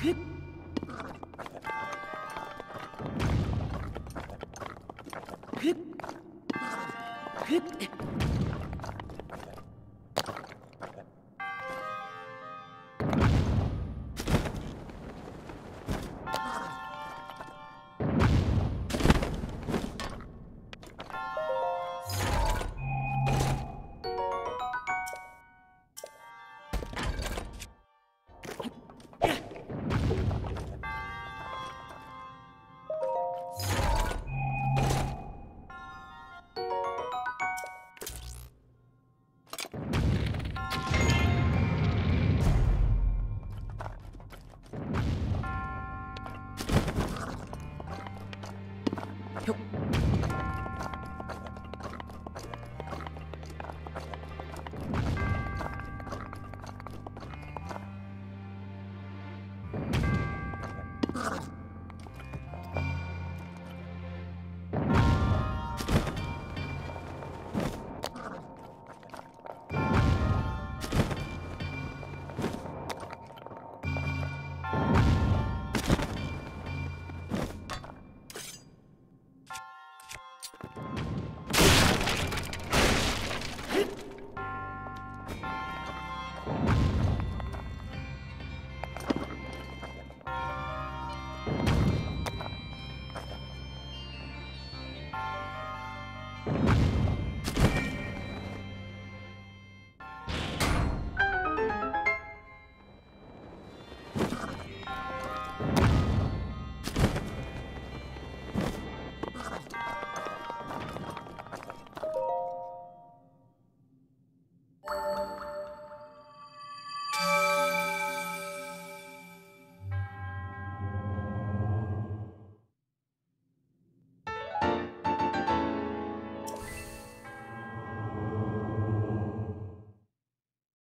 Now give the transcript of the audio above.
Hit! Ugh.